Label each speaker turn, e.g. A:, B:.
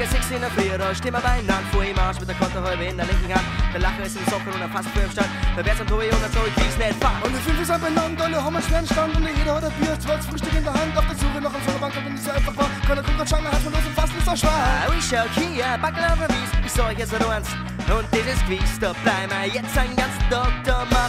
A: in der Früh, da stehen wir beieinander vor ihm Arsch mit der Konterhalbe in der linken Hand. Der Lacher ist im Socken und er passt für im Stand. Wer wär's am Tobi und der Joey Kies nicht fahren.
B: Und die Fünfe sind benannt, alle haben einen schweren Stand und jeder hat ein Bier, zwölf Frühstück in der Hand. Auf der Suche nach einem Sonnenbank, wenn es so einfach war. Keiner kommt und schauen, er hat von uns und fast ist so schwer.
A: Ah, we shall hier, Backel auf der Wies, ich sag jetzt nur eins. Und das ist da bleiben wir jetzt einen ganzen Tag, da machen